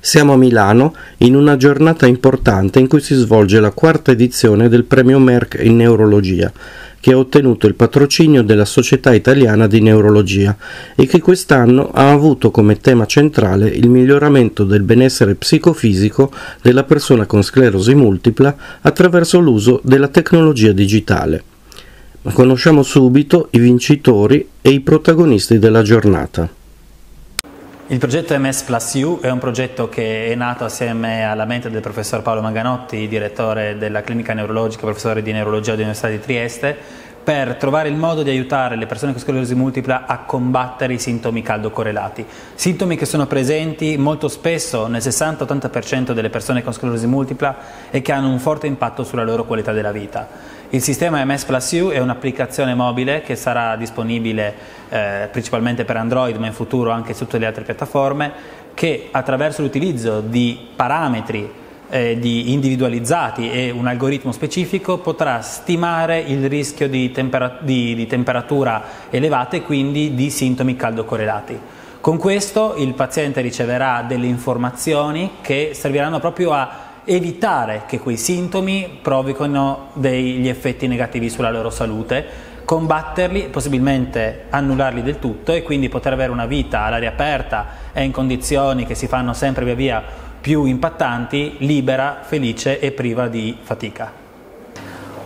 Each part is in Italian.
Siamo a Milano in una giornata importante in cui si svolge la quarta edizione del premio Merck in neurologia, che ha ottenuto il patrocinio della Società Italiana di Neurologia e che quest'anno ha avuto come tema centrale il miglioramento del benessere psicofisico della persona con sclerosi multipla attraverso l'uso della tecnologia digitale. Conosciamo subito i vincitori e i protagonisti della giornata. Il progetto MS Plus U è un progetto che è nato assieme alla mente del professor Paolo Maganotti, direttore della clinica neurologica, professore di neurologia dell'Università di Trieste, per trovare il modo di aiutare le persone con sclerosi multipla a combattere i sintomi caldo correlati. Sintomi che sono presenti molto spesso nel 60-80% delle persone con sclerosi multipla e che hanno un forte impatto sulla loro qualità della vita. Il sistema MS Plus U è un'applicazione mobile che sarà disponibile eh, principalmente per Android ma in futuro anche su tutte le altre piattaforme che attraverso l'utilizzo di parametri eh, di individualizzati e un algoritmo specifico potrà stimare il rischio di, tempera di, di temperatura elevata e quindi di sintomi caldo correlati. Con questo il paziente riceverà delle informazioni che serviranno proprio a evitare che quei sintomi provochino degli effetti negativi sulla loro salute, combatterli, possibilmente annullarli del tutto e quindi poter avere una vita all'aria aperta e in condizioni che si fanno sempre via via più impattanti, libera, felice e priva di fatica.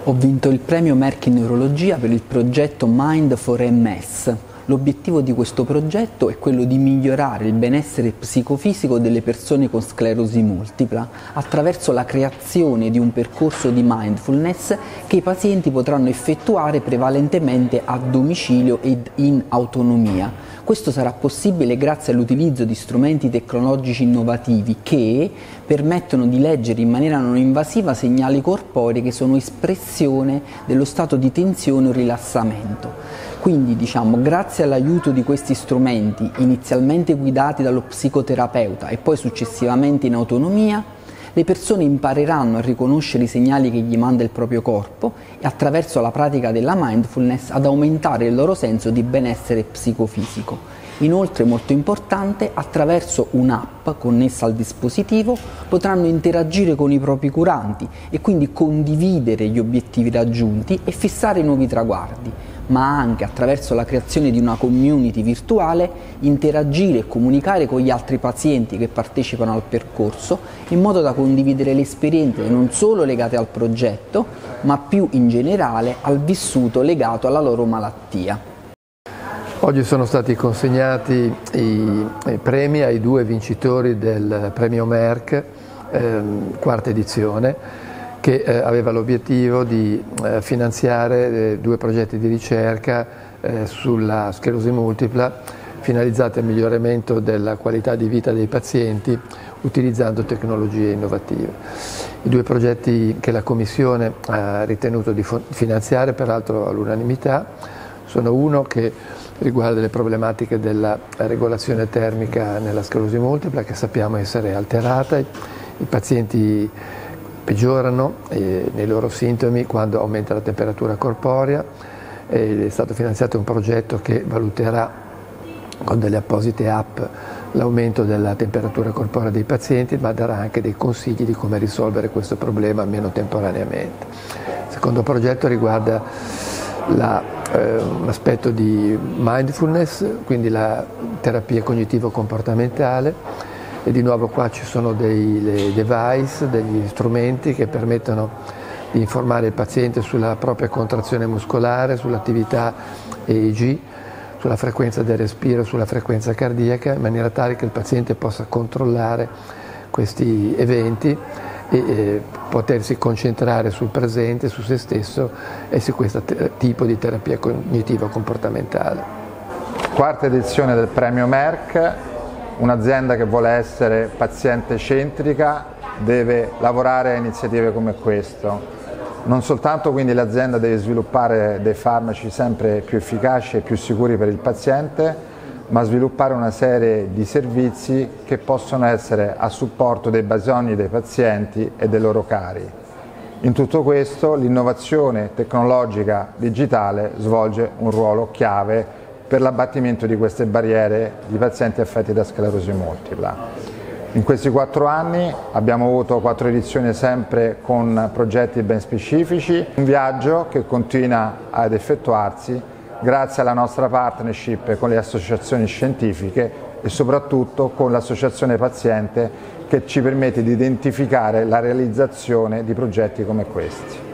Ho vinto il premio Merck in neurologia per il progetto Mind for MS L'obiettivo di questo progetto è quello di migliorare il benessere psicofisico delle persone con sclerosi multipla attraverso la creazione di un percorso di mindfulness che i pazienti potranno effettuare prevalentemente a domicilio ed in autonomia. Questo sarà possibile grazie all'utilizzo di strumenti tecnologici innovativi che permettono di leggere in maniera non invasiva segnali corporei che sono espressione dello stato di tensione o rilassamento. Quindi diciamo, grazie all'aiuto di questi strumenti, inizialmente guidati dallo psicoterapeuta e poi successivamente in autonomia, le persone impareranno a riconoscere i segnali che gli manda il proprio corpo e attraverso la pratica della mindfulness ad aumentare il loro senso di benessere psicofisico. Inoltre, molto importante, attraverso un'app connessa al dispositivo potranno interagire con i propri curanti e quindi condividere gli obiettivi raggiunti e fissare nuovi traguardi ma anche attraverso la creazione di una community virtuale interagire e comunicare con gli altri pazienti che partecipano al percorso in modo da condividere le esperienze non solo legate al progetto ma più in generale al vissuto legato alla loro malattia. Oggi sono stati consegnati i, i premi ai due vincitori del premio Merck, ehm, quarta edizione che eh, aveva l'obiettivo di eh, finanziare eh, due progetti di ricerca eh, sulla sclerosi multipla finalizzati al miglioramento della qualità di vita dei pazienti utilizzando tecnologie innovative. I due progetti che la Commissione ha ritenuto di finanziare, peraltro all'unanimità, sono uno che riguarda le problematiche della regolazione termica nella sclerosi multipla, che sappiamo essere alterata, i pazienti peggiorano eh, nei loro sintomi quando aumenta la temperatura corporea. Eh, è stato finanziato un progetto che valuterà con delle apposite app l'aumento della temperatura corporea dei pazienti, ma darà anche dei consigli di come risolvere questo problema almeno temporaneamente. Il secondo progetto riguarda l'aspetto eh, di mindfulness, quindi la terapia cognitivo-comportamentale, e di nuovo qua ci sono dei device, degli strumenti che permettono di informare il paziente sulla propria contrazione muscolare, sull'attività EEG, sulla frequenza del respiro, sulla frequenza cardiaca, in maniera tale che il paziente possa controllare questi eventi e eh, potersi concentrare sul presente, su se stesso e su questo tipo di terapia cognitiva comportamentale. Quarta edizione del premio Merck, un'azienda che vuole essere paziente centrica deve lavorare a iniziative come questo. Non soltanto quindi l'azienda deve sviluppare dei farmaci sempre più efficaci e più sicuri per il paziente, ma sviluppare una serie di servizi che possono essere a supporto dei bisogni dei pazienti e dei loro cari. In tutto questo l'innovazione tecnologica digitale svolge un ruolo chiave per l'abbattimento di queste barriere di pazienti affetti da sclerosi multipla. In questi quattro anni abbiamo avuto quattro edizioni sempre con progetti ben specifici, un viaggio che continua ad effettuarsi grazie alla nostra partnership con le associazioni scientifiche e soprattutto con l'associazione paziente che ci permette di identificare la realizzazione di progetti come questi.